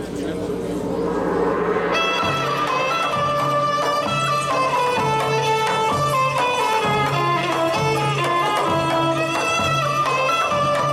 британских